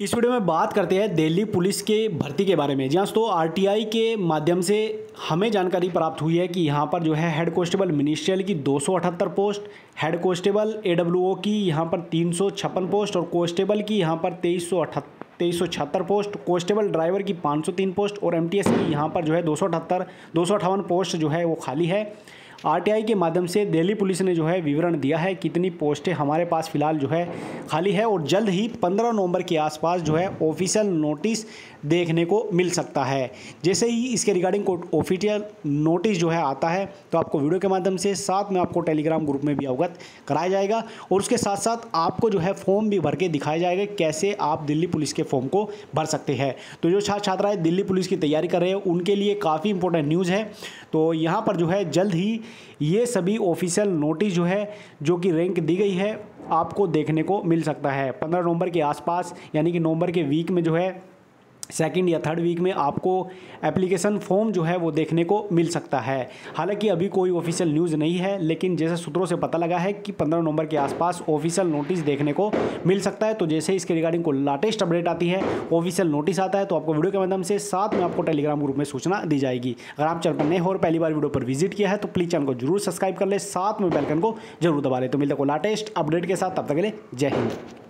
इस वीडियो में बात करते हैं दिल्ली पुलिस के भर्ती के बारे में। जहाँ तो आरटीआई के माध्यम से हमें जानकारी प्राप्त हुई है कि यहाँ पर जो है हेड कांस्टेबल मिनिस्ट्रियल की दो सौ अठहत्तर पोस्ट, हेड कांस्टेबल एडब्ल्यूओ की यहाँ पर तीन सौ छप्पन पोस्ट और कांस्टेबल की यहाँ पर तेईस तेईस पोस्ट, कांस्टेबल ड्राइवर की 503 पोस्ट और एमटीएस की यहाँ पर जो है दो सौ पोस्ट जो है वो खाली है। आरटीआई के माध्यम से दिल्ली पुलिस ने जो है विवरण दिया है, कितनी पोस्टें हमारे पास फ़िलहाल जो है खाली है और जल्द ही 15 नवंबर के आसपास जो है ऑफिशियल नोटिस देखने को मिल सकता है। जैसे ही इसके रिगार्डिंग को ऑफिशियल नोटिस जो है आता है तो आपको वीडियो के माध्यम से साथ में आपको टेलीग्राम ग्रुप में भी अवगत कराया जाएगा और उसके साथ साथ आपको जो है फॉर्म भी भर के दिखाया जाएगा, कैसे आप दिल्ली पुलिस के फॉर्म को भर सकते हैं। तो जो छात्र छात्राएँ दिल्ली पुलिस की तैयारी कर रहे हैं, उनके लिए काफ़ी इंपॉर्टेंट न्यूज़ है। तो यहाँ पर जो है जल्द ही ये सभी ऑफिशियल नोटिस जो है, जो कि रैंक दी गई है, आपको देखने को मिल सकता है। पंद्रह नवंबर के आसपास, यानी कि नवंबर के वीक में जो है सेकंड या थर्ड वीक में आपको एप्लीकेशन फॉर्म जो है वो देखने को मिल सकता है। हालाँकि अभी कोई ऑफिशियल न्यूज़ नहीं है, लेकिन जैसे सूत्रों से पता लगा है कि 15 नवंबर के आसपास ऑफिशियल नोटिस देखने को मिल सकता है तो जैसे इसके रिगार्डिंग को लाटेस्ट अपडेट आती है ऑफिशियल नोटिस आता है तो आपको वीडियो के माध्यम से साथ में आपको टेलीग्राम ग्रुप में सूचना दी जाएगी। अगर आप चैनल पर नए हो और पहली बार वीडियो पर विज़िट किया है तो प्लीज़ चैनल को ज़रूर सब्सक्राइब कर ले, साथ में बेलकन को ज़रूर दबा ले। तो मिलते को लाटेस्ट अपडेट के साथ, तब तक लिए जय हिंद।